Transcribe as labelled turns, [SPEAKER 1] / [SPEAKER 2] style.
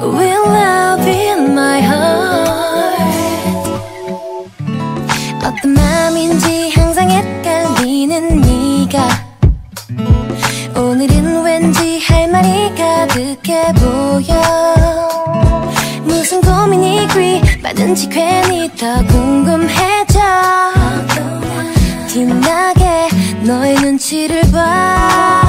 [SPEAKER 1] Will love in my heart? 어떤 맘인지 항상 헷갈리는 네가. 오늘은 왠지 할 말이 가득해 보여. 무슨 고민이 그리 많은지 괜히 더 궁금해져. 뒷나게 너의 눈치를 봐.